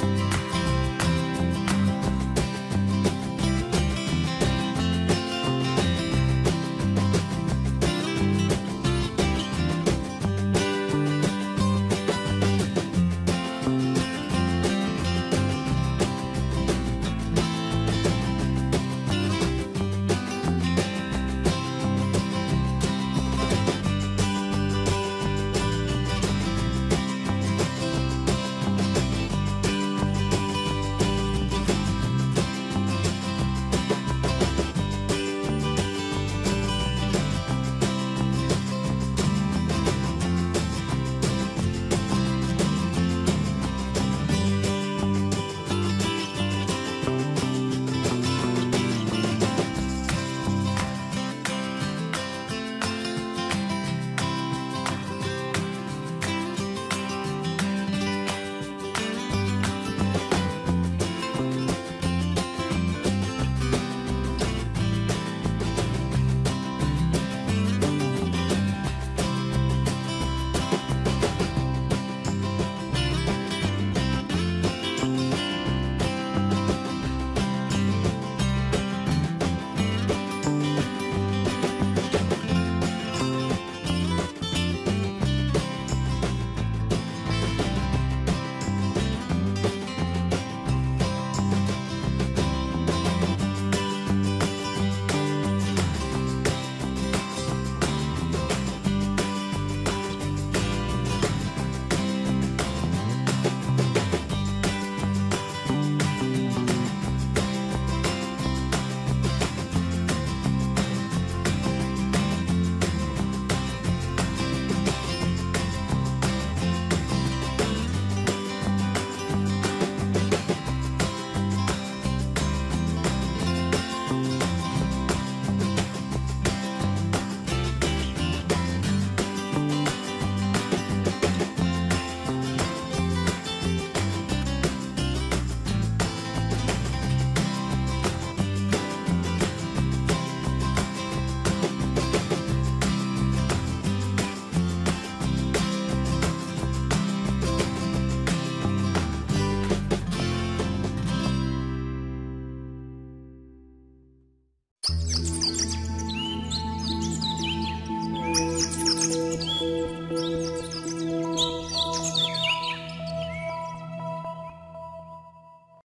Bye.